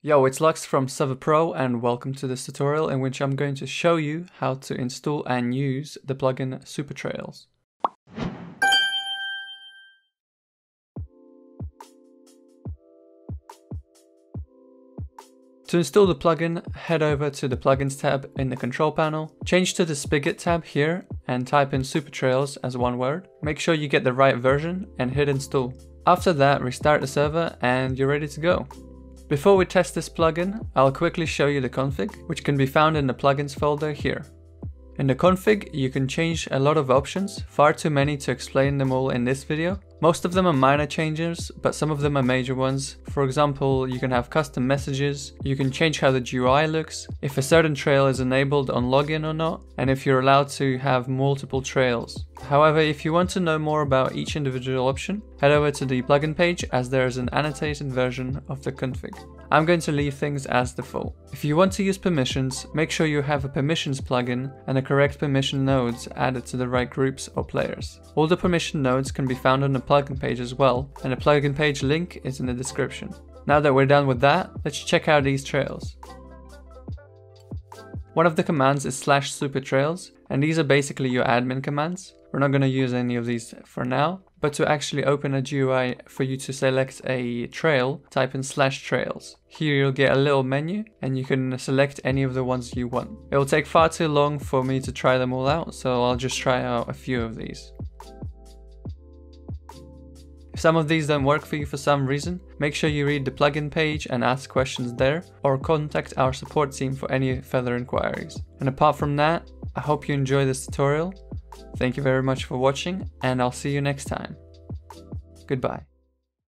Yo, it's Lux from Server Pro and welcome to this tutorial in which I'm going to show you how to install and use the plugin SuperTrails. To install the plugin, head over to the Plugins tab in the control panel, change to the Spigot tab here and type in SuperTrails as one word. Make sure you get the right version and hit install. After that, restart the server and you're ready to go. Before we test this plugin, I'll quickly show you the config, which can be found in the plugins folder here. In the config, you can change a lot of options, far too many to explain them all in this video, most of them are minor changes, but some of them are major ones. For example, you can have custom messages, you can change how the GUI looks, if a certain trail is enabled on login or not, and if you're allowed to have multiple trails. However, if you want to know more about each individual option, head over to the plugin page as there is an annotated version of the config. I'm going to leave things as default. If you want to use permissions, make sure you have a permissions plugin and the correct permission nodes added to the right groups or players. All the permission nodes can be found on the plugin page as well, and the plugin page link is in the description. Now that we're done with that, let's check out these trails. One of the commands is slash supertrails, and these are basically your admin commands. We're not going to use any of these for now, but to actually open a GUI for you to select a trail, type in slash trails. Here you'll get a little menu and you can select any of the ones you want. It will take far too long for me to try them all out, so I'll just try out a few of these. If some of these don't work for you for some reason, make sure you read the plugin page and ask questions there, or contact our support team for any further inquiries. And apart from that, I hope you enjoy this tutorial. Thank you very much for watching, and I'll see you next time. Goodbye.